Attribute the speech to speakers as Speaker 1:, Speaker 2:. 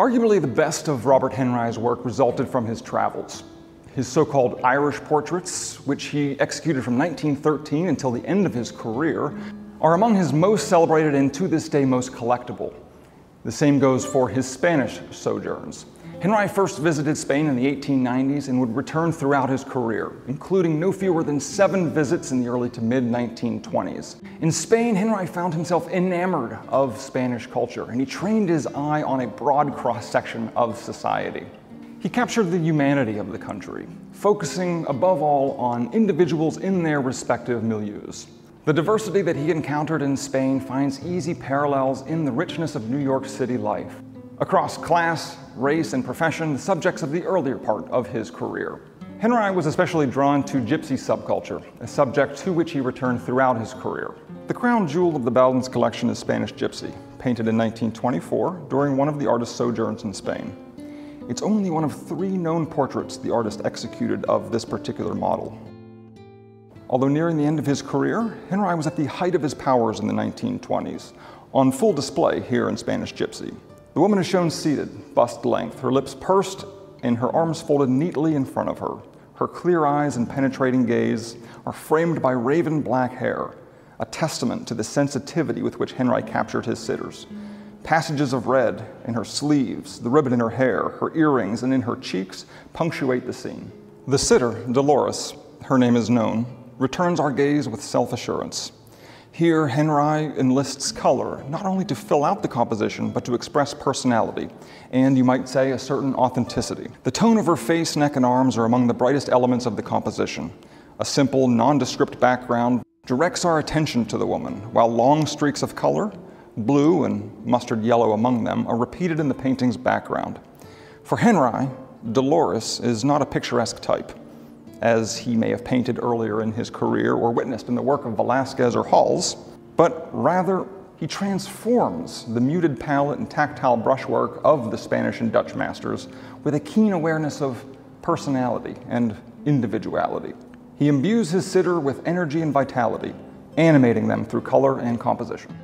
Speaker 1: Arguably the best of Robert Henri's work resulted from his travels. His so-called Irish portraits, which he executed from 1913 until the end of his career, are among his most celebrated and to this day most collectible. The same goes for his Spanish sojourns. Henri first visited Spain in the 1890s and would return throughout his career, including no fewer than seven visits in the early to mid 1920s. In Spain, Henri found himself enamored of Spanish culture, and he trained his eye on a broad cross section of society. He captured the humanity of the country, focusing above all on individuals in their respective milieus. The diversity that he encountered in Spain finds easy parallels in the richness of New York City life. Across class, race, and profession, the subjects of the earlier part of his career. Henri was especially drawn to gypsy subculture, a subject to which he returned throughout his career. The crown jewel of the Bowden's collection is Spanish Gypsy, painted in 1924 during one of the artist's sojourns in Spain. It's only one of three known portraits the artist executed of this particular model. Although nearing the end of his career, Henri was at the height of his powers in the 1920s, on full display here in Spanish Gypsy. The woman is shown seated, bust length, her lips pursed and her arms folded neatly in front of her. Her clear eyes and penetrating gaze are framed by raven black hair, a testament to the sensitivity with which Henri captured his sitters. Passages of red in her sleeves, the ribbon in her hair, her earrings, and in her cheeks punctuate the scene. The sitter, Dolores, her name is known, returns our gaze with self-assurance. Here, Henri enlists color, not only to fill out the composition, but to express personality, and you might say a certain authenticity. The tone of her face, neck, and arms are among the brightest elements of the composition. A simple, nondescript background directs our attention to the woman, while long streaks of color, blue and mustard yellow among them, are repeated in the painting's background. For Henri, Dolores is not a picturesque type as he may have painted earlier in his career or witnessed in the work of Velazquez or Hals, but rather he transforms the muted palette and tactile brushwork of the Spanish and Dutch masters with a keen awareness of personality and individuality. He imbues his sitter with energy and vitality, animating them through color and composition.